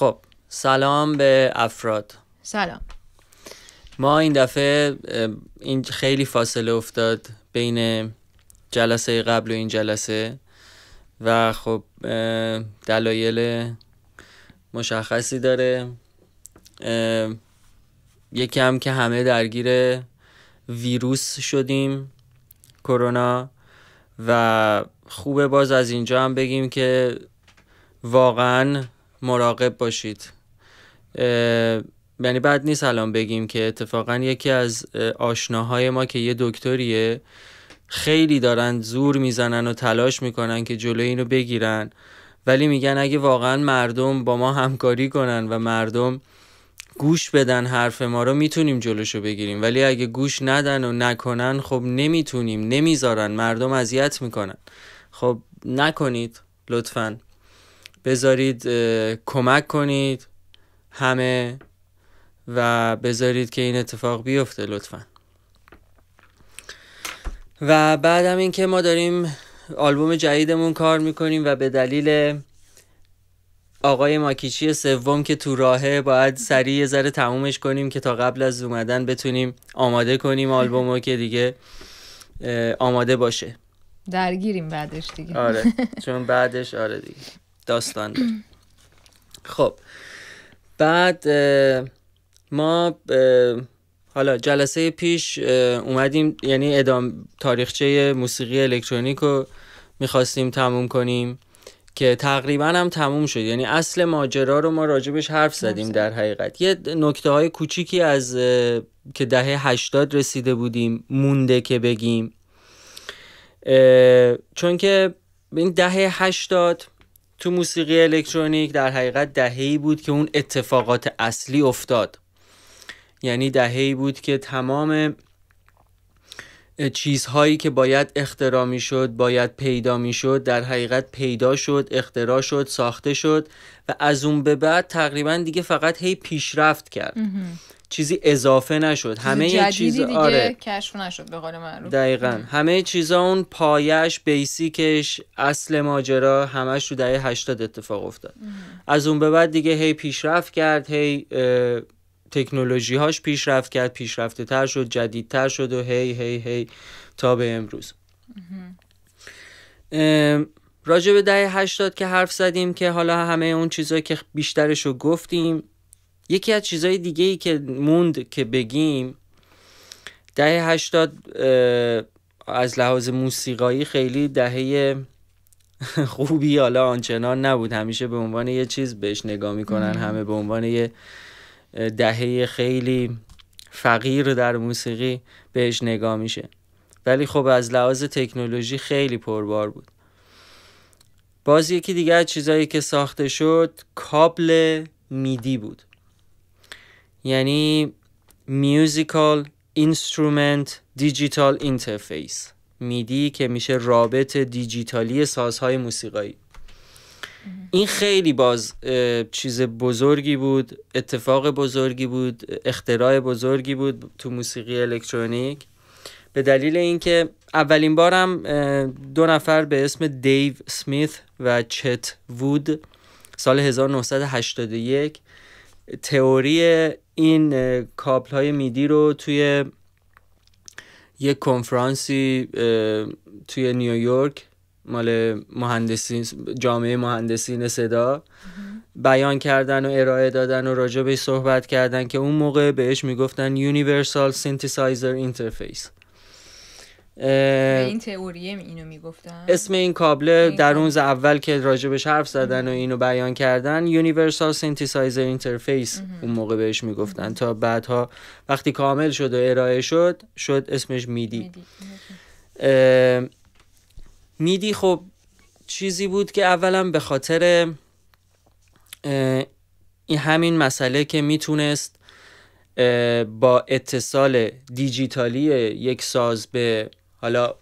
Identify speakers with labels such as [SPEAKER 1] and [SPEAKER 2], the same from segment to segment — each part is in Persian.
[SPEAKER 1] خب سلام به افراد.
[SPEAKER 2] سلام.
[SPEAKER 1] ما این دفعه این خیلی فاصله افتاد بین جلسه قبل و این جلسه و خب دلایل مشخصی داره. یکم که همه درگیر ویروس شدیم کرونا و خوبه باز از اینجا هم بگیم که واقعا مراقب باشید. یعنی بد نیست الان بگیم که اتفاقا یکی از آشناهای ما که یه دکتریه خیلی دارن زور می‌زنن و تلاش می‌کنن که جلوی اینو بگیرن. ولی میگن اگه واقعا مردم با ما همکاری کنن و مردم گوش بدن حرف ما رو می‌تونیم جلوشو بگیریم. ولی اگه گوش ندن و نکنن خب نمی‌تونیم. نمی‌ذارن. مردم اذیت می‌کنن. خب نکنید لطفا. بذارید کمک کنید همه و بذارید که این اتفاق بیفته لطفا. و بعدم اینکه ما داریم آلبوم جدیدمون کار می‌کنیم و به دلیل آقای ماکیچی سوم که تو راهه باید سریع یه ذره تمومش کنیم که تا قبل از اومدن بتونیم آماده کنیم آلبومو که دیگه آماده باشه.
[SPEAKER 2] درگیریم بعدش دیگه.
[SPEAKER 1] آره چون بعدش آره دیگه. داستان خب. بعد ما حالا جلسه پیش اومدیم یعنی ادام تاریخچه موسیقی الکترونیک رو می‌خواستیم تموم کنیم که تقریبا هم تموم شد. یعنی اصل ماجرا رو ما راجبش حرف زدیم در حقیقت. یه نکته های کوچیکی از که دهه هشتاد رسیده بودیم مونده که بگیم. چون که این دهه هشتاد تو موسیقی الکترونیک در حقیقت دههی بود که اون اتفاقات اصلی افتاد. یعنی دههی بود که تمام چیزهایی که باید اختراع شد باید پیدا می شد در حقیقت پیدا شد اختراع شد ساخته شد و از اون به بعد تقریبا دیگه فقط هی پیشرفت کرد. چیزی اضافه نشد. همه چیز
[SPEAKER 2] دیگه
[SPEAKER 1] آره.
[SPEAKER 2] کشف نشد به قول معروف.
[SPEAKER 1] دقیقا. همه چیزا اون پایش بیسیکش اصل ماجرا همش تو دهه 80 اتفاق افتاد. از اون به بعد دیگه هی پیشرفت کرد هی تکنولوژی هاش پیشرفت کرد پیشرفته تر شد جدیدتر شد و هی هی هی تا به امروز. راجع به دهه 80 که حرف زدیم که حالا همه اون چیزهایی که بیشترش رو گفتیم یکی از چیزهای دیگه ای که موند که بگیم دهه هشتاد از لحاظ موسیقایی خیلی دهه خوبی حالا آنچنان نبود. همیشه به عنوان یه چیز بهش نگاه می‌کنن. همه به عنوان یه دهه خیلی فقیر در موسیقی بهش نگاه میشه. ولی خب از لحاظ تکنولوژی خیلی پربار بود. باز یکی دیگه از چیزایی که ساخته شد کابل MIDI بود. یعنی musical instrument digital interface MIDI که میشه رابط دیجیتالی سازهای موسیقایی. این خیلی باز چیز بزرگی بود اتفاق بزرگی بود اختراع بزرگی بود تو موسیقی الکترونیک. به دلیل اینکه اولین بارم دو نفر به اسم دیو سمیث و چت وود سال 1981 تئوری این کابل های میدی رو توی یک کنفرانسی توی نیویورک مال مهندسین جامعه مهندسین صدا بیان کردن و ارائه دادن و راجع به صحبت کردن که اون موقع بهش می‌گفتن Universal Synthesizer Interface.
[SPEAKER 2] این تئوریه اینو می‌گفتن.
[SPEAKER 1] اسم این کابل در اون اول که راجبش حرف زدن و اینو بیان کردن Universal Synthesizer Interface. اون موقع بهش می‌گفتن. تا بعدها وقتی کامل شد و ارائه شد شد اسمش میدی. میدی. خب چیزی بود که اولا به خاطر این همین مسئله که می‌تونست با اتصال دیجیتالی یک ساز به حالا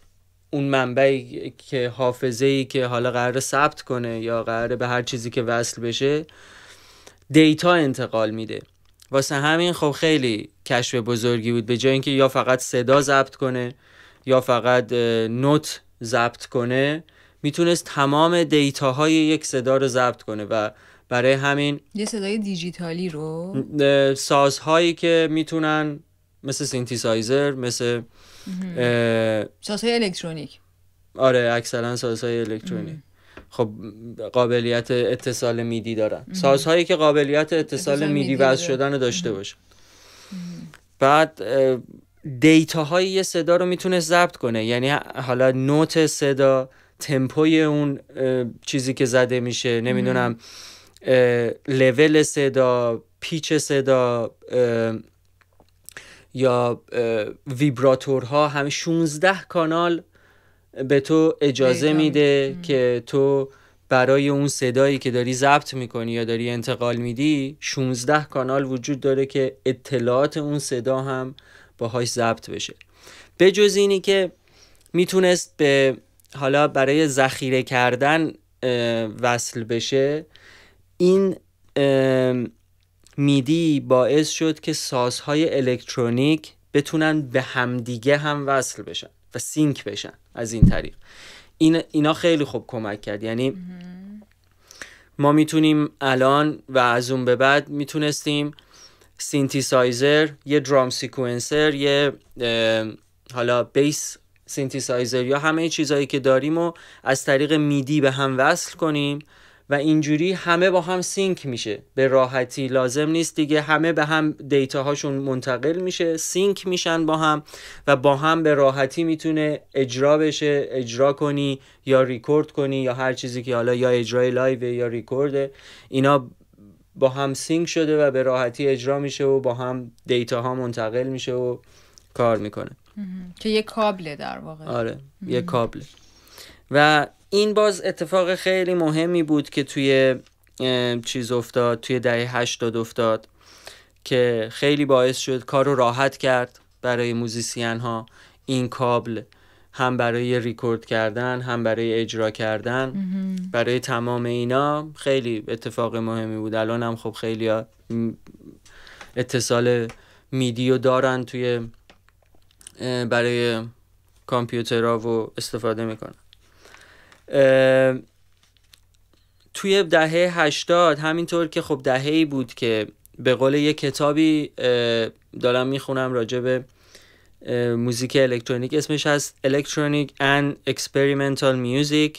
[SPEAKER 1] اون منبعی که حافظه ای که حالا قرار ثبت کنه یا قراره به هر چیزی که وصل بشه دیتا انتقال میده. واسه همین خب خیلی کشف بزرگی بود به جای اینکه یا فقط صدا ضبط کنه یا فقط نوت ضبط کنه می‌تونست تمام دیتاهای یک صدا رو ضبط کنه و برای همین
[SPEAKER 2] یه صدای دیجیتالی رو؟
[SPEAKER 1] سازهایی که می‌تونن مثل سینتیسایزر مثل
[SPEAKER 2] سازهای الکترونیک.
[SPEAKER 1] آره اکثرا سازهای الکترونیک. خب قابلیت اتصال MIDI دارن. سازهایی که قابلیت اتصال
[SPEAKER 2] اتصال
[SPEAKER 1] MIDI
[SPEAKER 2] داره.
[SPEAKER 1] شدن رو داشته باشه. بعد data های یه صدا رو می‌تونه ضبط کنه. یعنی حالا نوت صدا تمپوی اون چیزی که زده میشه نمی‌دونم لول صدا پیچ صدا یا ویبراتورها همه 16 کانال به تو اجازه میده که تو برای اون صدایی که داری ضبط می‌کنی یا داری انتقال میدی 16 کانال وجود داره که اطلاعات اون صدا هم باهاش ضبط بشه. به جز اینی که می‌تونست به حالا برای ذخیره کردن وصل بشه این میدی باعث شد که سازهای الکترونیک بتونن به همدیگه هم وصل بشن و سینک بشن از این طریق. این اینا خیلی خوب کمک کرد. یعنی ما می‌تونیم الان و از اون به بعد می‌تونستیم سینتیسایزر یه drum sequencer یه حالا bass synthesizer یا همه چیزهایی که داریم و از طریق MIDI به هم وصل کنیم. و اینجوری همه با هم sync میشه. به راحتی. لازم نیست دیگه همه به هم data هاشون منتقل میشه. sync میشن با هم و با هم به راحتی می‌تونه اجرا بشه. اجرا کنی یا ریکورد کنی یا هر چیزی که حالا یا اجرای live یا ریکورده اینا با هم sync شده و به راحتی اجرا میشه و با هم data ها منتقل میشه و کار می‌کنه.
[SPEAKER 2] که یه کابله در واقع.
[SPEAKER 1] آره. یه کابل و این باز اتفاق خیلی مهمی بود که توی چیز افتاد توی دهه 80 افتاد که خیلی باعث شد کار رو راحت کرد برای موزیسین ها این کابل هم برای ریکورد کردن هم برای اجرا کردن. برای تمام اینا خیلی اتفاق مهمی بود. الان هم خب خیلی اتصال میدیو دارن توی برای کامپیوترها و استفاده می‌کنن. توی دهه 80 همینطور که خب دهه بود که به قول یه کتابی دارم می‌خونم راجع به موزیک الکترونیک. اسمش هست Electronic and Experimental Music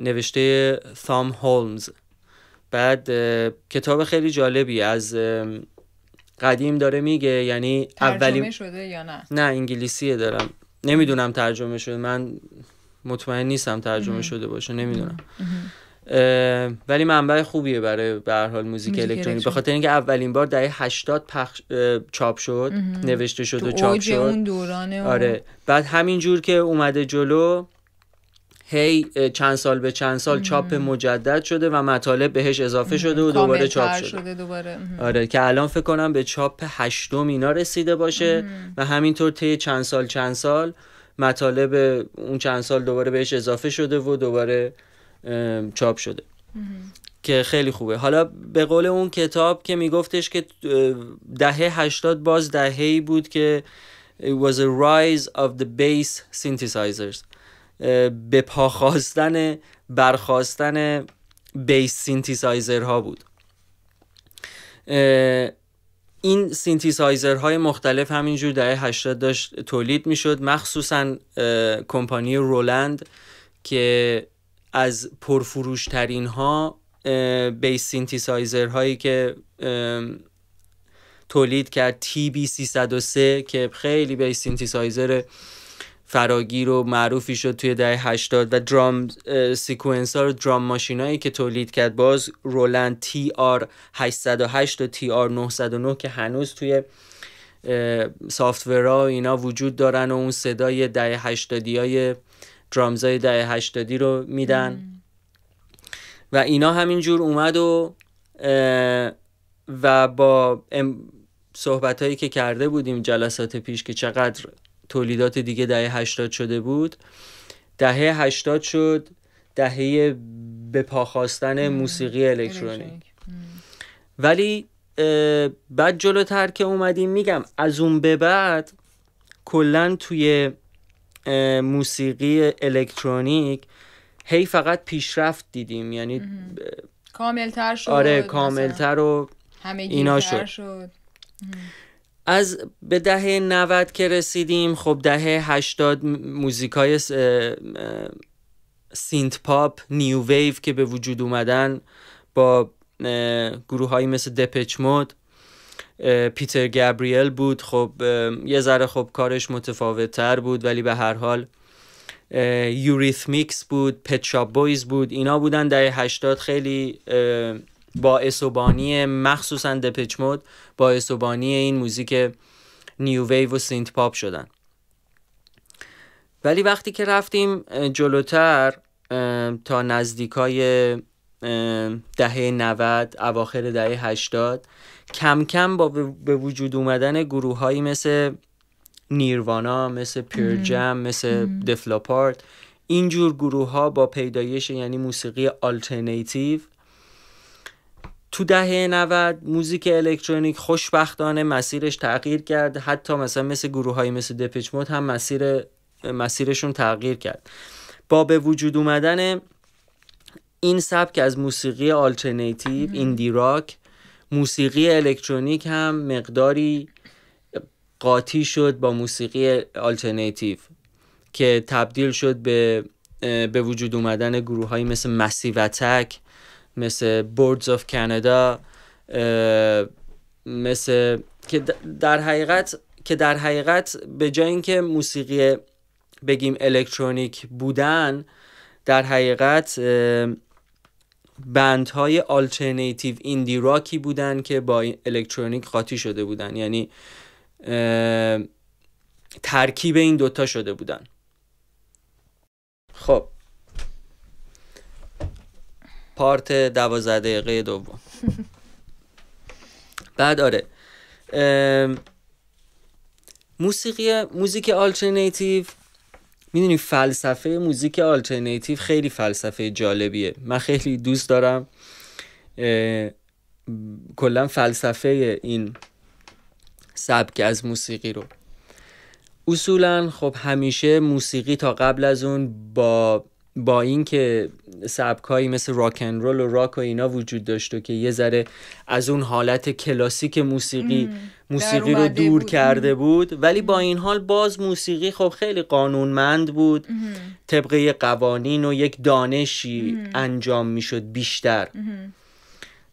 [SPEAKER 1] نوشته ثام هولمز بعد کتاب خیلی جالبی از قدیم داره میگه یعنی
[SPEAKER 2] ترجمه
[SPEAKER 1] اولین
[SPEAKER 2] شده یا نه؟
[SPEAKER 1] نه انگلیسیه دارم. نمی‌دونم ترجمه شده. من مطمئن نیستم ترجمه شده باشه نمی‌دونم. ولی منبع خوبیه برای به هر حال موزیک
[SPEAKER 2] موزیک
[SPEAKER 1] الکترونیک به. خاطر اینکه اولین بار دهه 80 پخش چاپ شد نوشته شد و چاپ شد.
[SPEAKER 2] اون دورانه
[SPEAKER 1] آره. بعد همین جور که اومده جلو هی چند سال به چند سال چاپ مجدد شده و مطالب بهش اضافه شده و دوباره چاپ شده.
[SPEAKER 2] شده دوباره.
[SPEAKER 1] آره که الان فکر کنم به چاپ هشتم اینا رسیده باشه و همینطور طی چند سال چند سال مطالب اون چند سال دوباره بهش اضافه شده و دوباره چاپ شده. که خیلی خوبه. حالا به قول اون کتاب که میگفتش که دهه هشتاد باز دهه‌ای بود که it was a rise of the bass synthesizers. به پا خواستن برخواستن bass synthesizer ها بود این سینتیسایزر های مختلف همینجور دهه 80 داشت تولید می‌شد. مخصوصا کمپانی Roland که از پرفروشترین ها اه، bass synthesizer هایی که تولید کرد. TB 303 که خیلی bass synthesizer فراگیر و معروفی شد توی دهه 80 و drum sequencer و drum machine ایی که تولید کرد باز Roland TR 808 و TR 909 که هنوز توی software ها و اینا وجود دارن و اون صدای دهه 80 های drums ای دهه 80 رو میدن. و اینا همینجور اومد و و با صحبت هایی که کرده بودیم جلسات پیش که چقدر تولیدات دیگه دهه 80 شده بود. دهه 80 شد دهه به پا خواستن موسیقی الکترونیک. ولی بعد جلوتر که اومدیم میگم از اون به بعد کلا توی موسیقی الکترونیک هی فقط پیشرفت دیدیم. یعنی
[SPEAKER 2] کاملتر شد
[SPEAKER 1] آره کاملتر و اینا شد.
[SPEAKER 2] شد.
[SPEAKER 1] از به دهه 90 که رسیدیم خب دهه 80 موزیکای synth pop new wave که به وجود اومدن با گروه هایی مثل Depeche Mode Peter Gabriel بود. خب یه ذره خب کارش متفاوت تر بود ولی به هر حال Eurythmics بود Pet Shop Boys بود اینا بودن. دهه 80 خیلی اه، باعث و بانی مخصوصا Depeche Mode باعث و بانی این موزیک new wave و synth pop شدن. ولی وقتی که رفتیم جلوتر تا نزدیکای دهه 90 اواخر دهه 80 کم کم با به وجود اومدن گروه هایی مثل Nirvana مثل Pearl Jam مثل Def Leppard اینجور گروه ها با پیدایش یعنی موسیقی آلترنیتیو تو دهه 90 موزیک الکترونیک خوشبختانه مسیرش تغییر کرد. حتی مثلا مثل گروه های مثل Depeche Mode هم مسیر مسیرشون تغییر کرد. با به وجود اومدن این سبک از موسیقی alternative indie rock موسیقی الکترونیک هم مقداری قاطی شد با موسیقی آلترنیتیو که تبدیل شد به به وجود اومدن گروه های مثل Massive Attack مثل Boards of Canada مثل که در حقیقت که در حقیقت به جای اینکه موسیقی بگیم الکترونیک بودن در حقیقت band های alternative indie rock ی بودن که با الکترونیک قاطی شده بودن. یعنی ترکیب این دوتا شده بودن. خب. part دوازده دقیقه دوم. بعد آره. موسیقی موزیک آلترنیتیو می‌دونی فلسفه موزیک آلترنیتیو خیلی فلسفه جالبیه. من خیلی دوست دارم کلا فلسفه این سبک از موسیقی رو. اصولا خب همیشه موسیقی تا قبل از اون با با اینکه سبکایی مثل rock and roll و راک و اینا وجود داشت و که یه ذره از اون حالت کلاسیک موسیقی موسیقی رو دور
[SPEAKER 2] بود.
[SPEAKER 1] کرده بود. ولی با این حال باز موسیقی خب خیلی قانونمند بود. طبق یه قوانین و یک دانشی انجام می‌شد بیشتر.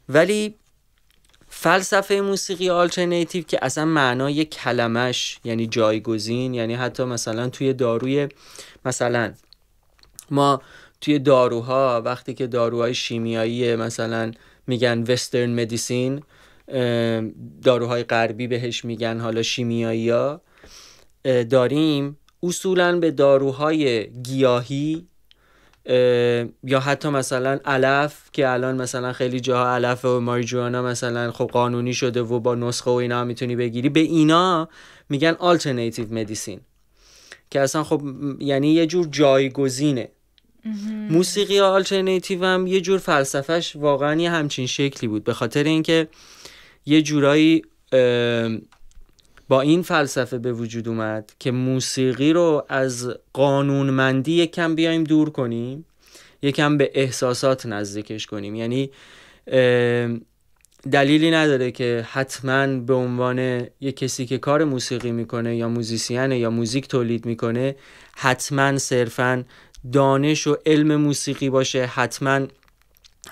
[SPEAKER 1] ولی فلسفه موسیقی آلترنیتیو که اصلا معنای کلمش یعنی جایگزین یعنی حتی مثلا توی داروی مثلا ما توی داروها وقتی که داروهای شیمیایی مثلا میگن وسترن مدیسین داروهای غربی بهش میگن حالا شیمیایی ها داریم اصولا به داروهای گیاهی اه، یا حتی مثلا علف که الان مثلا خیلی جاها علف و ماریجوانا مثلا خب قانونی شده و با نسخه و اینا می‌تونی بگیری. به اینا میگن alternative medicine که اصلا خب یعنی یه جور جایگزینه. موسیقی آلترناتیو هم یه جور فلسفهش واقعا یه همچین شکلی بود. به خاطر اینکه یه جورایی با این فلسفه به وجود اومد که موسیقی رو از قانونمندی یکم بیایم دور کنیم یکم به احساسات نزدیکش کنیم. یعنی دلیلی نداره که حتما به عنوان یه کسی که کار موسیقی می‌کنه یا موزیسینه یا موزیک تولید می‌کنه حتما صرفا دانش و علم موسیقی باشه حتما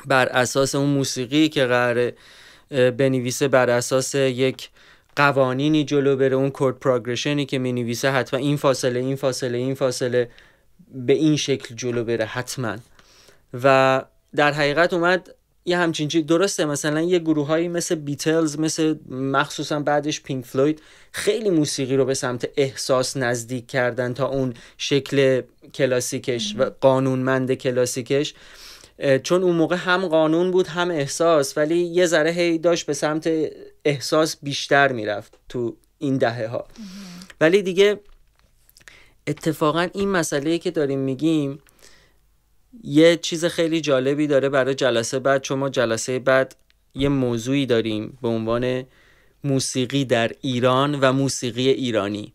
[SPEAKER 1] بر اساس اون موسیقی که قراره اه، بنویسه بر اساس یک قوانینی جلو بره اون کورد پروگرشنی که می‌نویسه حتما این فاصله این فاصله این فاصله به این شکل جلو بره حتما. و در حقیقت اومد یه همچین چیز. درسته مثلا یه گروه هایی مثل بیتلز مثل مخصوصا بعدش پینک فلوید خیلی موسیقی رو به سمت احساس نزدیک کردن تا اون شکل کلاسیکش و قانونمند کلاسیکش. چون اون موقع هم قانون بود هم احساس ولی یه ذره هی داشت به سمت احساس بیشتر می‌رفت تو این دهه ها. ولی دیگه اتفاقا این مسئله که داریم میگیم یه چیز خیلی جالبی داره برای جلسه بعد چون ما جلسه بعد یه موضوعی داریم به عنوان موسیقی در ایران و موسیقی ایرانی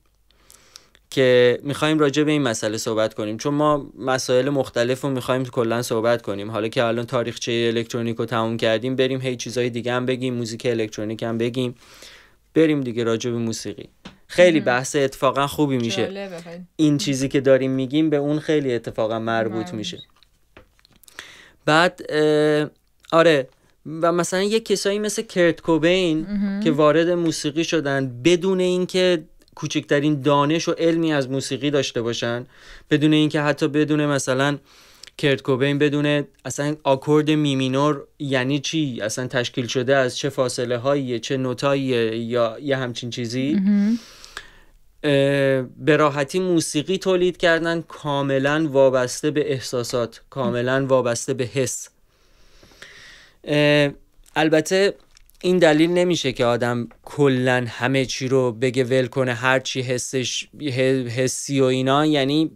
[SPEAKER 1] که می‌خوایم راجع به این مسئله صحبت کنیم. چون ما مسائل مختلف رو می‌خوایم کلا صحبت کنیم. حالا که الان تاریخچه الکترونیک رو تموم کردیم بریم هی چیزای دیگه هم بگیم موزیک الکترونیک هم بگیم. بریم دیگه راجع به موسیقی. خیلی بحث اتفاقا خوبی میشه. این چیزی که داریم میگیم به اون خیلی اتفاقا مربوط. میشه. بعد آره و مثلا یه کسایی مثل Kurt Cobain که وارد موسیقی شدن بدون اینکه کوچکترین دانش و علمی از موسیقی داشته باشن بدون اینکه حتی بدون مثلا Kurt Cobain بدون اصلا آکورد می مینور یعنی چی؟ اصلا تشکیل شده از چه فاصله هایی چه نوتاییه یا یه همچین چیزی؟ به راحتی موسیقی تولید کردن کاملا وابسته به احساسات کاملا وابسته به حس. البته این دلیل نمیشه که آدم کلا همه چی رو بگه ول کنه هر چی حسش حسی و اینا یعنی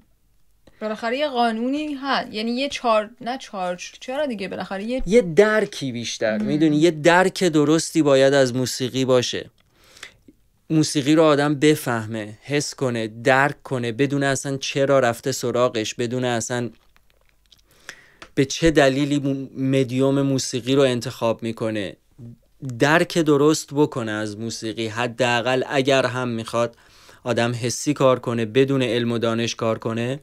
[SPEAKER 2] بالاخره یه قانونی هست. یعنی یه چار نه چارج چرا دیگه؟ بالاخره یه
[SPEAKER 1] یه درکی بیشتر. می‌دونی؟ یه درک درستی باید از موسیقی باشه. موسیقی رو آدم بفهمه حس کنه درک کنه بدون اصلا چرا رفته سراغش بدون اصلا به چه دلیلی مدیوم موسیقی رو انتخاب می‌کنه. درک درست بکنه از موسیقی. حداقل اگر هم می‌خواد آدم حسی کار کنه بدون علم و دانش کار کنه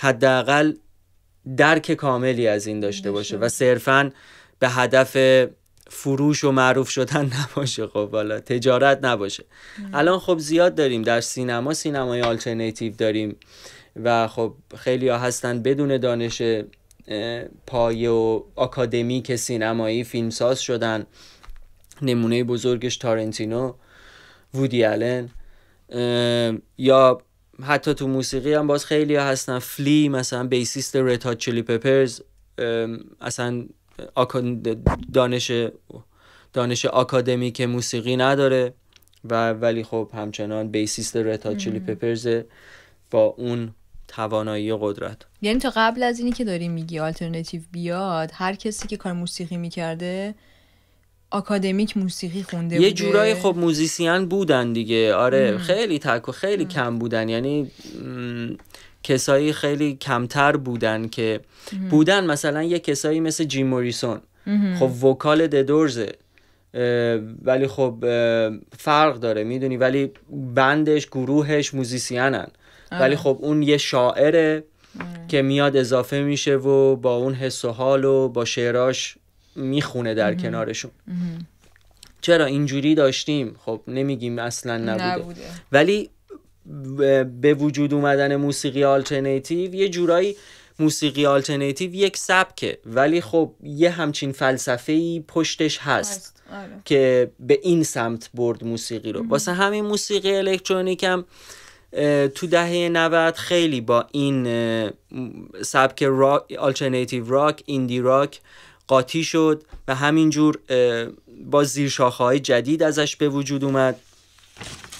[SPEAKER 1] حداقل درک کاملی از این داشته باشه. و صرفا به هدف فروش و معروف شدن نباشه خب حالا تجارت نباشه. الان خب زیاد داریم در سینما سینمای آلترناتیو داریم و خب خیلی ها هستن بدون دانش پایه و آکادمیک سینمایی فیلمساز شدن. نمونه بزرگش تارنتینو وودی اه، یا حتی تو موسیقی هم باز خیلی ها هستن. فلی مثلا بیسیست رد هات چلی پپرز اصلا دانش دانش آکادمیک موسیقی نداره و ولی خب همچنان bassist Hot Chili Peppers با اون توانایی و قدرت.
[SPEAKER 2] یعنی تا قبل از اینی که داری میگی آلترناتیو بیاد هر کسی که کار موسیقی می‌کرده آکادمیک موسیقی خونده
[SPEAKER 1] یه
[SPEAKER 2] بوده.
[SPEAKER 1] جورایی خب موزیسین بودن دیگه. آره خیلی تک و خیلی کم بودن. یعنی م، کسایی خیلی کمتر بودن که بودن مثلا یه کسایی مثل جیم موریسون. خب وکال ددورزه ولی خب فرق داره می‌دونی؟ ولی بندش گروهش موزیسینن. ولی خب اون یه شاعره که میاد اضافه میشه و با اون حس و حال و با شعراش می‌خونه در کنارشون. چرا؟ اینجوری داشتیم. خب نمیگیم اصلا نبوده,
[SPEAKER 2] نبوده.
[SPEAKER 1] ولی به وجود اومدن موسیقی آلترناتیو یه جورایی موسیقی آلترناتیو یک سبکه ولی خب یه همچین فلسفه ای پشتش هست.
[SPEAKER 2] آره.
[SPEAKER 1] که به این سمت برد موسیقی رو واسه همین موسیقی الکترونیک هم تو دهه 90 خیلی با این سبک راک آلترناتیو راک indie rock قاطی شد و همینجور با زیرشاخه های جدید ازش به وجود اومد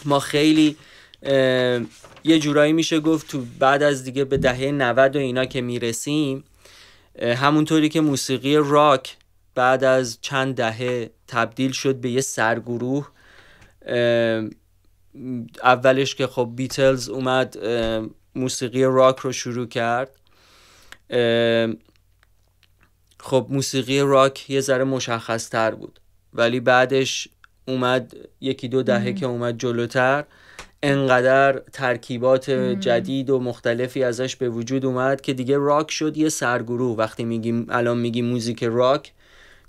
[SPEAKER 1] ما خیلی یه جورایی میشه گفت تو بعد از دیگه به دهه 90 و اینا که می‌رسیم همونطوری که موسیقی راک بعد از چند دهه تبدیل شد به یه سرگروه. اولش که خب بیتلز اومد موسیقی راک رو شروع کرد. خب موسیقی راک یه ذره مشخص تر بود. ولی بعدش اومد یکی دو دهه که اومد جلوتر. انقدر ترکیبات جدید و مختلفی ازش به وجود اومد که دیگه راک شد یه سرگروه. وقتی میگیم الان میگیم موزیک راک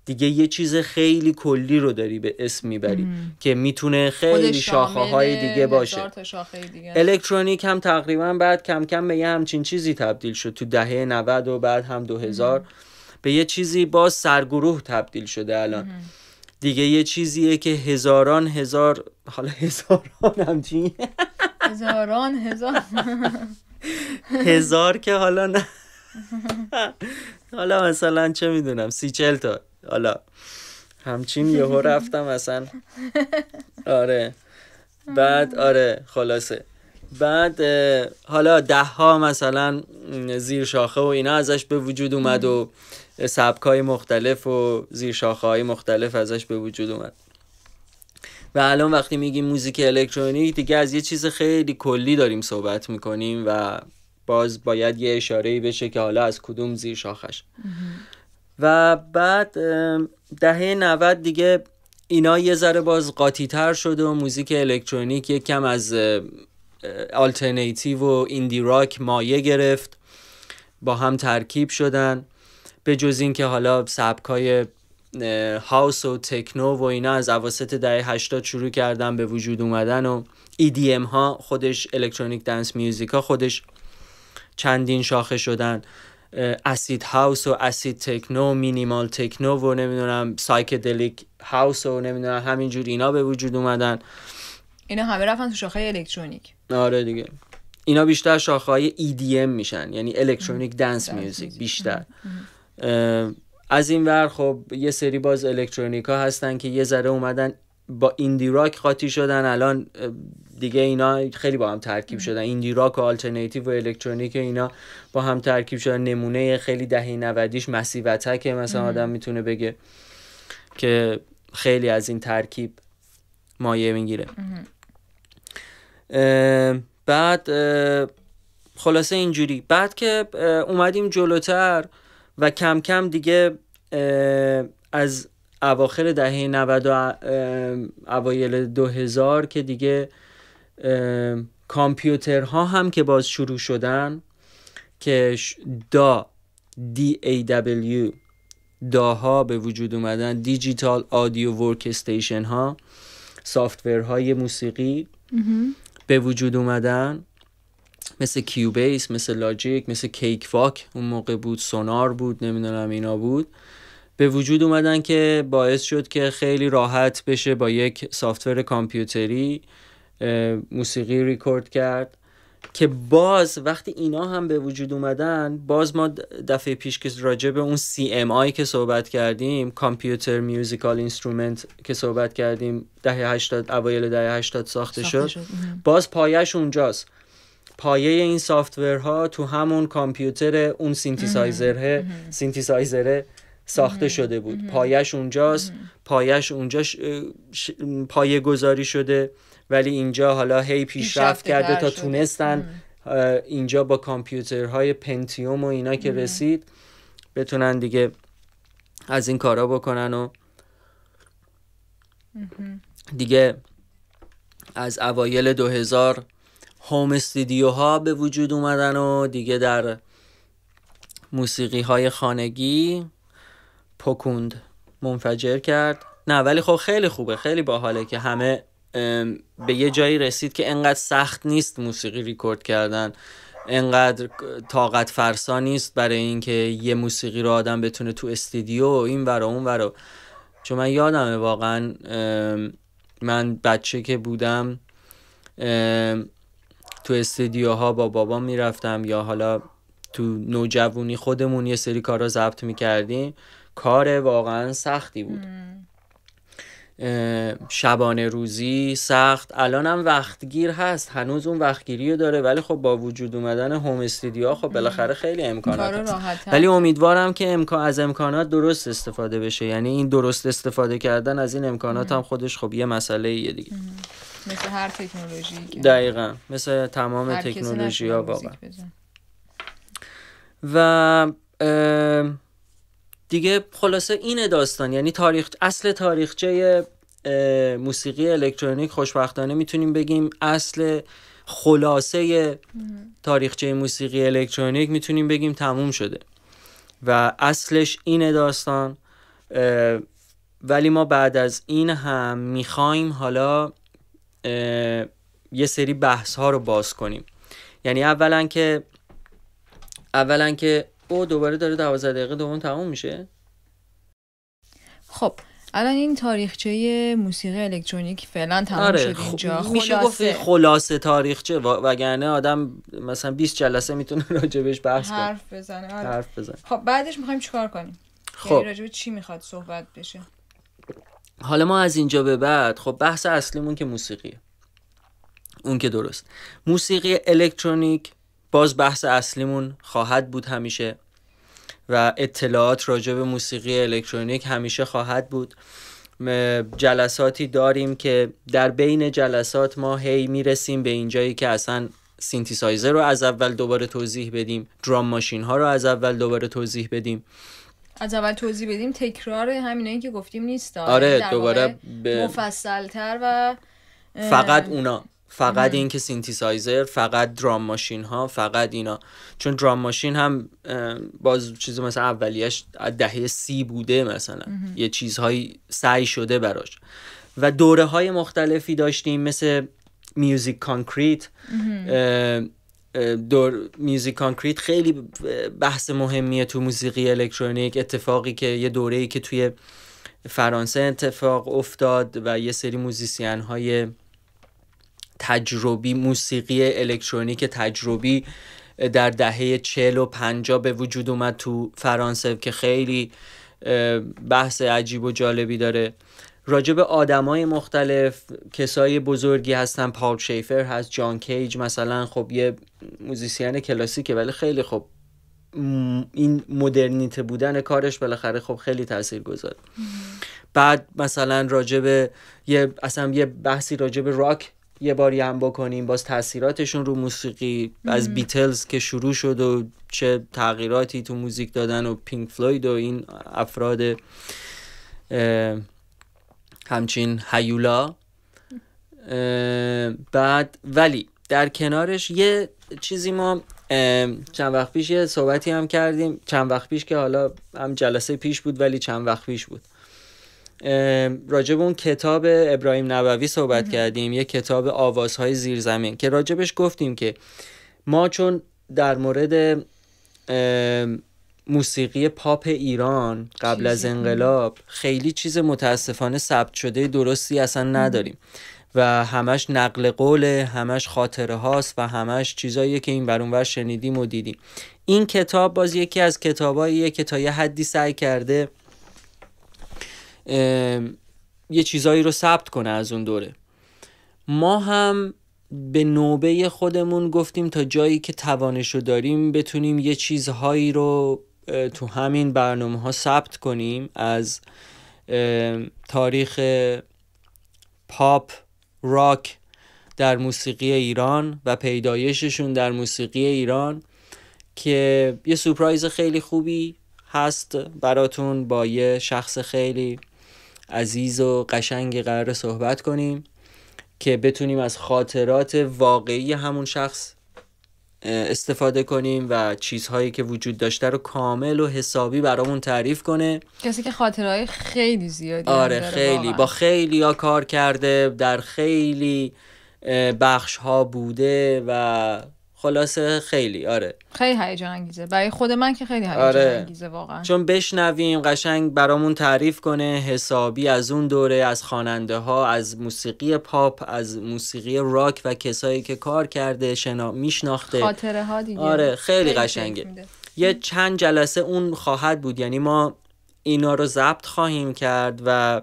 [SPEAKER 1] دیگه یه چیز خیلی کلی رو داری به اسم می‌بری که می‌تونه خیلی شاخه های دیگه باشه.
[SPEAKER 2] دیگه.
[SPEAKER 1] الکترونیک هم تقریبا بعد کم کم به یه همچین چیزی تبدیل شد. تو دهه 90 و بعد هم 2000 به یه چیزی باز سرگروه تبدیل شده الان. دیگه یه چیزیه که هزاران هزار حالا هزاران همچین.
[SPEAKER 2] هزاران هزار.
[SPEAKER 1] هزار که حالا نه. حالا مثلا چه می‌دونم سی چل تا. حالا همچین یهو رفتم اصلا آره. بعد آره خلاصه. بعد حالا ده ها مثلا زیر شاخه و اینا ازش به وجود اومد و سبک های مختلف و زیر شاخه های مختلف ازش به وجود اومد. و الان وقتی میگیم موزیک الکترونیک دیگه از یه چیز خیلی کلی داریم صحبت می‌کنیم و باز باید یه اشاره بشه که حالا از کدوم زیر شاخش و بعد دهه 90 دیگه اینا یه ذره باز قاطی تر شده و موزیک الکترونیک یک کم از آلترنیتیو و indie rock مایه گرفت. با هم ترکیب شدن. به جز اینکه حالا سبکای house و techno و اینا از اواسط دهه 80 شروع کردن به وجود اومدن و EDM ها خودش electronic dance music ها خودش چندین شاخه شدن. acid house و acid techno minimal techno و نمی‌دونم psychedelic house و نمی‌دونم همینجور اینا به وجود اومدن.
[SPEAKER 2] اینا همه رفتن تو شاخه الکترونیک
[SPEAKER 1] آره دیگه. اینا بیشتر شاخه های EDM میشن یعنی Electronic Dance Music بیشتر. از این ور خب یه سری باز الکترونیکا هستن که یه ذره اومدن با indie rock قاطی شدن. الان دیگه اینا خیلی با هم ترکیب شدن. indie rock و آلترناتیو و الکترونیک اینا با هم ترکیب شدن. نمونه خیلی دهه 90 Massive Attack مثلا آدم می‌تونه بگه که خیلی از این ترکیب مایه می‌گیره. بعد خلاصه اینجوری. بعد که اومدیم جلوتر و کم کم دیگه از اواخر دهه 90 و اوایل 2000 که دیگه کامپیوترها هم که باز شروع شدن که دا DAW داها به وجود اومدن Digital Audio Workstation ها های موسیقی به وجود اومدن. مثل Cubase مثل Logic مثل کیک واک اون موقع بود Sonar بود نمی‌دونم اینا بود. به وجود اومدن که باعث شد که خیلی راحت بشه با یک software کامپیوتری موسیقی ریکورد کرد که باز وقتی اینا هم به وجود اومدن باز ما دفعه پیش که راجع به اون CMI که صحبت کردیم Computer Musical Instrument که صحبت کردیم دهه 80 اوایل دهه 80 ساخته, ساخته شد, باز پایش اونجاست. پایه این software ها تو همون کامپیوتر اون سینتیسایزره سینتیسایزره ساخته شده بود. پایش اونجاست. پایش اونجا پایه گذاری شده. ولی اینجا حالا هی پیشرفت کرده تا تونستن اینجا با کامپیوترهای پنتیوم و اینا که رسید بتونن دیگه از این کارا بکنن و دیگه از اوایل 2000 هوم استودیو ها به وجود اومدن و دیگه در موسیقی های خانگی پکوند منفجر کرد. نه ولی خب خیلی خوبه خیلی باحاله که همه به یه جایی رسید که انقدر سخت نیست موسیقی ریکورد کردن. انقدر طاقت فرسا نیست برای اینکه یه موسیقی رو آدم بتونه تو استودیو این ورا اون ورا چون من یادمه واقعا من بچه که بودم تو استودیوها با بابام می‌رفتم یا حالا تو نوجوونی خودمون یه سری کارا ضبط می‌کردیم کار واقعا سختی بود. شبانه روزی سخت. الان هم وقتگیر هست. هنوز اون وقتگیری رو داره. ولی خب با وجود اومدن هوم استودیو خب بالاخره خیلی امکانات ولی امیدوارم که امکان از امکانات درست استفاده بشه. یعنی این درست استفاده کردن از این امکانات هم خودش خب یه مسئله یه دیگه.
[SPEAKER 2] مثل هر تکنولوژی
[SPEAKER 1] دقیقا. مثل تمام تکنولوژی ها واقعا. و دیگه خلاصه اینه داستان. یعنی تاریخ اصل تاریخچه موسیقی الکترونیک خوشبختانه می‌تونیم بگیم اصل خلاصه تاریخچه موسیقی الکترونیک می‌تونیم بگیم تموم شده. و اصلش اینه داستان ولی ما بعد از این هم می‌خوایم حالا یه سری بحث ها رو باز کنیم. یعنی اولا که اولا که او دوباره داره دوازده دقیقه دوم تموم میشه.
[SPEAKER 2] خب الان این تاریخچه موسیقی الکترونیک فعلا تمام آره شد اینجا.
[SPEAKER 1] خب میشه گفت خلاصه. تاریخچه. وگرنه آدم مثلا 20 جلسه می‌تونه راجبش بحث کنه.
[SPEAKER 2] حرف بزنه آره.
[SPEAKER 1] حرف بزنه.
[SPEAKER 2] خب بعدش می‌خوایم چیکار کنیم؟ خب. یعنی راجب چی می‌خواد صحبت بشه؟
[SPEAKER 1] حالا ما از اینجا به بعد خب بحث اصلیمون که موسیقیه. اون که درست. موسیقی الکترونیک باز بحث اصلیمون خواهد بود همیشه و اطلاعات راجع به موسیقی الکترونیک همیشه خواهد بود. جلساتی داریم که در بین جلسات ما هی می‌رسیم به اینجایی که اصلا سینتیسایزر رو از اول دوباره توضیح بدیم drum machine ها رو از اول دوباره توضیح بدیم.
[SPEAKER 2] از اول توضیح بدیم تکرار همینایی که گفتیم نیست.
[SPEAKER 1] آره دوباره
[SPEAKER 2] به... مفصلتر و
[SPEAKER 1] فقط اونا فقط این که سینتیسایزر فقط drum machine ها فقط اینا. چون drum machine هم باز چیز مثلا اولیش دهه سی بوده مثلا. یه چیزهایی سعی شده براش. و دوره های مختلفی داشتیم مثل music concrete دور music concrete خیلی بحث مهمیه تو موسیقی الکترونیک. اتفاقی که یه دوره‌ای که توی فرانسه اتفاق افتاد و یه سری موزیسین های تجربی موسیقی الکترونیک تجربی در دهه چهل و پنجا به وجود اومد تو فرانسه که خیلی بحث عجیب و جالبی داره. راجب آدمای مختلف کسای بزرگی هستن پاول شیفر هست جان کیج مثلا خب یه موزیسین کلاسیکه ولی خیلی خب این مدرنیته بودن کارش بالاخره خب خیلی تاثیر گذار بعد مثلا راجب یه اصلا یه بحثی راجب راک یه باری هم بکنیم باز تاثیراتشون رو موسیقی از بیتلز که شروع شد و چه تغییراتی تو موزیک دادن و پینک فلوید و این افراد همچین هیولا. بعد ولی در کنارش یه چیزی ما چند وقت پیش یه صحبتی هم کردیم. چند وقت پیش که حالا هم جلسه پیش بود ولی چند وقت پیش بود. راجب اون کتاب ابراهیم نبوی صحبت کردیم. یه کتاب آوازهای زیرزمین که راجبش گفتیم که ما چون در مورد موسیقی پاپ ایران قبل از انقلاب خیلی چیز متاسفانه ثبت شده درستی اصلا نداریم. و همش نقل قوله همش خاطره هاست و همش چیزاییه که این برونور شنیدیم و دیدیم. این کتاب باز یکی از کتاباییه که تا یه حدی سعی کرده یه چیزایی رو ثبت کنه از اون دوره. ما هم به نوبه خودمون گفتیم تا جایی که توانشو داریم بتونیم یه چیزهایی رو تو همین برنامه ها ثبت کنیم از تاریخ پاپ راک در موسیقی ایران و پیدایششون در موسیقی ایران که یه سورپرایز خیلی خوبی هست براتون با یه شخص خیلی عزیز و قشنگی قرار صحبت کنیم که بتونیم از خاطرات واقعی همون شخص استفاده کنیم و چیزهایی که وجود داشته رو کامل و حسابی برامون تعریف کنه.
[SPEAKER 2] کسی که خاطرهای خیلی زیادی
[SPEAKER 1] آره خیلی. با خیلی ها کار کرده در خیلی بخش ها بوده و خلاصه خیلی آره.
[SPEAKER 2] خیلی هیجان انگیزه. برای خود من که خیلی هیجان آره. انگیزه واقعا.
[SPEAKER 1] چون بشنویم قشنگ برامون تعریف کنه حسابی از اون دوره از خواننده ها از موسیقی پاپ از موسیقی راک و کسایی که کار کرده شنا میشناخته.
[SPEAKER 2] خاطره ها دیگه.
[SPEAKER 1] آره خیلی, قشنگه. یه چند جلسه اون خواهد بود. یعنی ما اینا رو ضبط خواهیم کرد و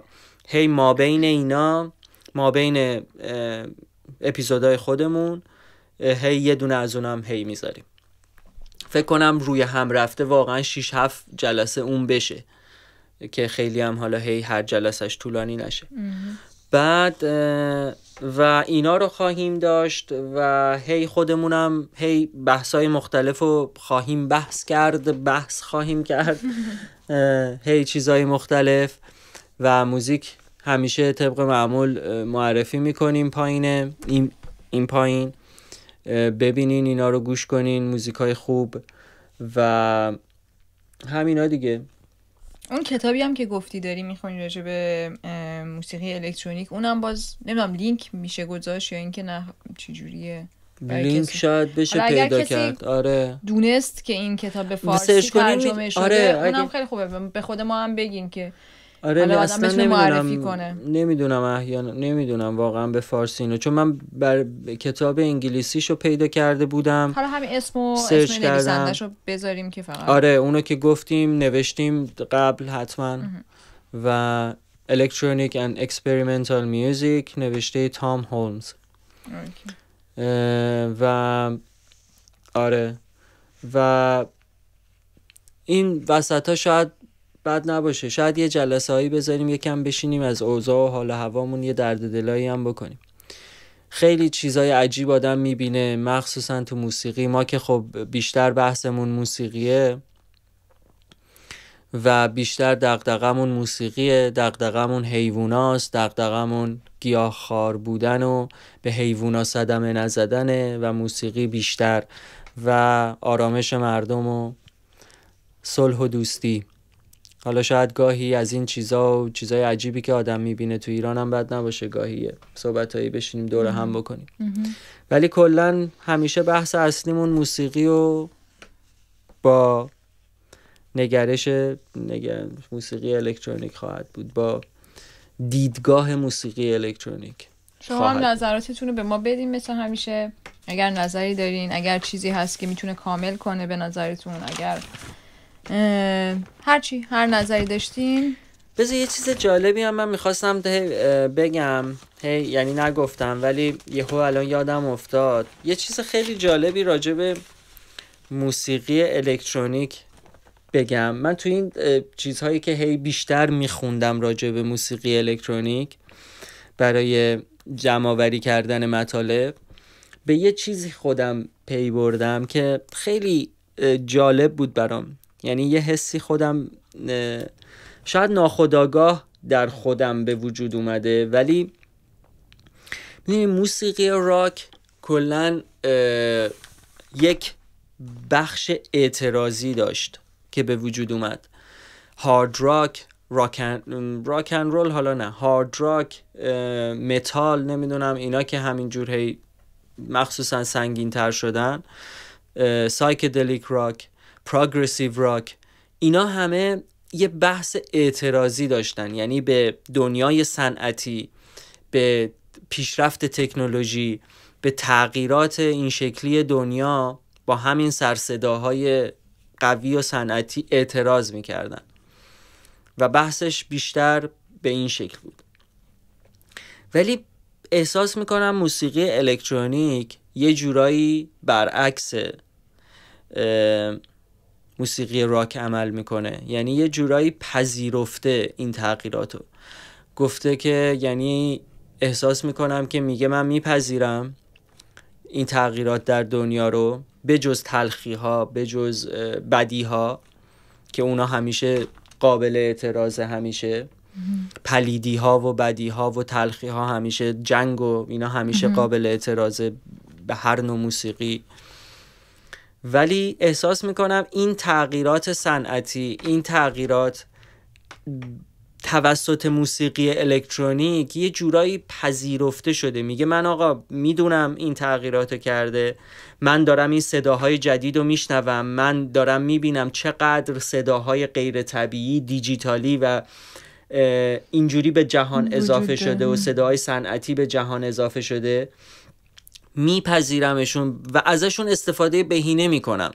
[SPEAKER 1] هی ما بین اینا ما بین اپیزودهای خودمون هی یه دونه از اونم هی می‌ذاریم. فکر کنم روی هم رفته واقعا 6 7 جلسه اون بشه که خیلی هم حالا هی هر جلسش طولانی نشه. بعد و اینا رو خواهیم داشت و هی خودمونم هی بحثای مختلف رو خواهیم بحث کرد بحث خواهیم کرد هی چیزای مختلف و موزیک همیشه طبق معمول معرفی می‌کنیم پایینه این, این پایین. ببینین اینا رو گوش کنین موزیک های خوب و همینا دیگه.
[SPEAKER 2] اون کتابی هم که گفتی داری می‌خونی راجع به موسیقی الکترونیک اونم باز نمی‌دونم لینک میشه گذاشت یا اینکه نه چجوریه؟
[SPEAKER 1] لینک شاید بشه پیدا کرد. آره.
[SPEAKER 2] دونست که این کتاب به فارسی ترجمه شده آره اونم خیلی خوبه. به خود ما هم بگین که
[SPEAKER 1] آره اصلا نمی‌دونم. نمی‌دونم احیانا نمی‌دونم واقعا به فارسی اینو. چون من بر کتاب انگلیسیشو پیدا کرده بودم.
[SPEAKER 2] حالا همین اسمو اسم نویسندهشو بذاریم که فقط.
[SPEAKER 1] آره اونو که گفتیم نوشتیم قبل حتما. و Electronic and Experimental Music نوشته تام هولمز. و آره. و این وسط ها شاید بد نباشه. شاید یه جلسه هایی بذاریم یکم بشینیم از اوضاع و حال هوامون یه درد دلایی هم بکنیم. خیلی چیزای عجیب آدم می‌بینه مخصوصا تو موسیقی. ما که خب بیشتر بحثمون موسیقیه و بیشتر دقدقمون موسیقیه. دقدقمون حیواناست دقدقمون گیاهخوار بودن و به حیوونا صدمه نزدنه و موسیقی بیشتر و آرامش مردم و صلح و دوستی. حالا شاید گاهی از این چیزا و چیزای عجیبی که آدم می‌بینه تو ایران هم بد نباشه گاهی صحبتهایی بشینیم دور هم بکنیم. ولی کلا همیشه بحث اصلیمون موسیقی و با نگرش نگر... موسیقی الکترونیک خواهد بود با دیدگاه موسیقی الکترونیک
[SPEAKER 2] شما هم نظراتتون رو به ما بدین مثل همیشه اگر نظری دارین اگر چیزی هست که می‌تونه کامل کنه به نظرتون اگر هرچی هر نظری داشتین؟
[SPEAKER 1] بذار یه چیز جالبی هم من می‌خواستم بگم. هی یعنی نگفتم ولی یهو الان یادم افتاد. یه چیز خیلی جالبی راجع به موسیقی الکترونیک بگم. من تو این چیزهایی که هی بیشتر میخوندم راجع به موسیقی الکترونیک برای جمعآوری کردن مطالب به یه چیزی خودم پی بردم که خیلی جالب بود برام. یعنی یه حسی خودم شاید ناخداگاه در خودم به وجود اومده ولی موسیقی راک کلا یک بخش اعتراضی داشت که به وجود اومد. hard rock rock n rock n roll حالا نه hard rock metal نمی‌دونم اینا که همینجور هی مخصوصا سنگین تر شدن psychedelic rock. progressive rock اینا همه یه بحث اعتراضی داشتن یعنی به دنیای صنعتی به پیشرفت تکنولوژی به تغییرات این شکلی دنیا با همین سرصداهای قوی و صنعتی اعتراض می‌کردن. و بحثش بیشتر به این شکل بود. ولی احساس می‌کنم موسیقی الکترونیک یه جورایی برعکس موسیقی راک عمل می‌کنه. یعنی یه جورایی پذیرفته این تغییراتو. گفته که یعنی احساس می‌کنم که میگه من میپذیرم این تغییرات در دنیا رو به جز تلخی ها به جز بدی ها که اونا همیشه قابل اعتراض همیشه پلیدی ها و بدی ها و تلخی ها همیشه جنگ و اینا همیشه قابل اعتراض به هر نوع موسیقی. ولی احساس می‌کنم این تغییرات صنعتی این تغییرات توسط موسیقی الکترونیک یه جورایی پذیرفته شده. میگه من آقا می‌دونم این تغییرات کرده. من دارم این صداهای جدید رو میشنوم. من دارم می‌بینم چقدر صداهای غیر طبیعی دیجیتالی و اینجوری به جهان اضافه شده و صداهای صنعتی به جهان اضافه شده. میپذیرمشون و ازشون استفاده بهینه می‌کنم.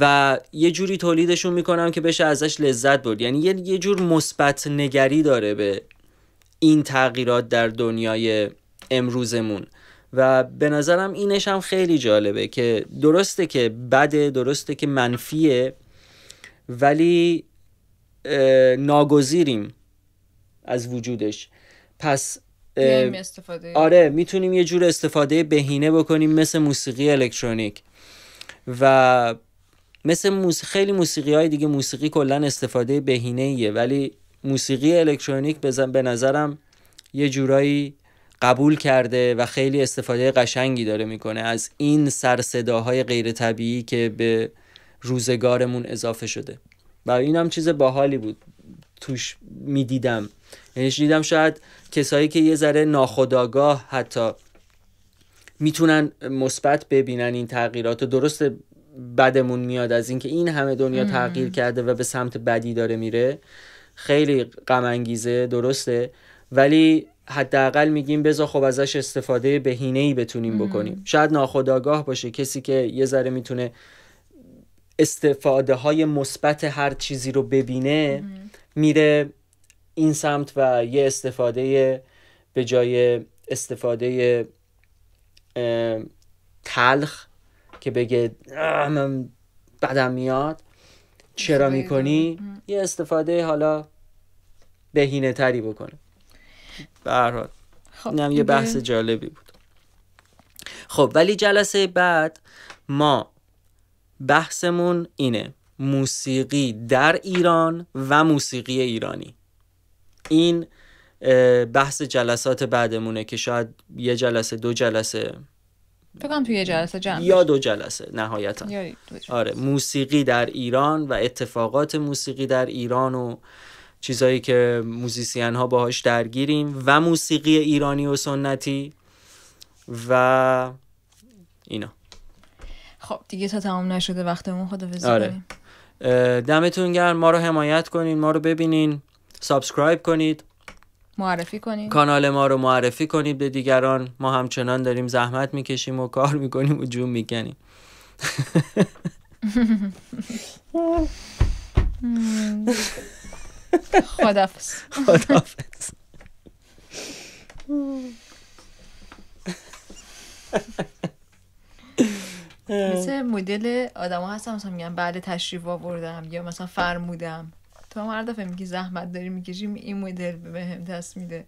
[SPEAKER 1] و یه جوری تولیدشون می‌کنم که بشه ازش لذت برد. یعنی یه, جور مثبت نگری داره به این تغییرات در دنیای امروزمون. و به نظرم اینش هم خیلی جالبه که درسته که بده درسته که منفیه ولی ناگزیریم از وجودش. پس آره می‌تونیم یه جور استفاده بهینه بکنیم مثل موسیقی الکترونیک. و مثل موس... خیلی موسیقی های دیگه موسیقی کلا استفاده بهینه ایه ولی موسیقی الکترونیک بزن به نظرم یه جورایی قبول کرده و خیلی استفاده قشنگی داره می‌کنه از این سر صداهای غیر طبیعی که به روزگارمون اضافه شده. و این هم چیز باحالی بود. توش می‌دیدم. یعنی دیدم شاید کسایی که یه ذره ناخداگاه حتی می‌تونن مثبت ببینن این تغییرات. و درست بدمون میاد از اینکه این همه دنیا تغییر کرده و به سمت بدی داره میره. خیلی غم انگیزه درسته. ولی حداقل میگیم بذار خب ازش استفاده بهینه ای بتونیم بکنیم. شاید ناخداگاه باشه. کسی که یه ذره می‌تونه استفاده های مثبت هر چیزی رو ببینه میره این سمت و یه استفاده به جای استفاده تلخ که بگه من بدم میاد. چرا می‌کنی؟ یه استفاده حالا بهینه تری بکنه. به هر حال.
[SPEAKER 2] خب
[SPEAKER 1] اینم یه بحث جالبی بود. خب ولی جلسه بعد ما بحثمون اینه. موسیقی در ایران و موسیقی ایرانی این بحث جلسات بعدمونه که شاید یه جلسه دو جلسه
[SPEAKER 2] کنم توی یه جلسه جمع
[SPEAKER 1] یا دو جلسه نهایتا.
[SPEAKER 2] یا دو جلسه.
[SPEAKER 1] آره موسیقی در ایران و اتفاقات موسیقی در ایران و چیزایی که موزیسین ها باهاش درگیریم و موسیقی ایرانی و سنتی و اینا
[SPEAKER 2] خب دیگه تا تمام نشده وقتمون خدافظی
[SPEAKER 1] آره.
[SPEAKER 2] کنیم
[SPEAKER 1] دمتون گرم. ما رو حمایت کنین ما رو ببینین. سابسکرایب کنید.
[SPEAKER 2] معرفی کنیم
[SPEAKER 1] کانال ما رو معرفی کنید به دیگران. ما همچنان داریم زحمت می‌کشیم و کار می‌کنیم و جون می‌کنیم.
[SPEAKER 2] خدافظ.
[SPEAKER 1] خداحافظ
[SPEAKER 2] مثل مدل آدما هستم مثلا میگن بعد تشریف آوردم یا مثلا فرمودم. تو هم هر دفعه میگی زحمت داری می‌کشیم این مدل بهم دست میده.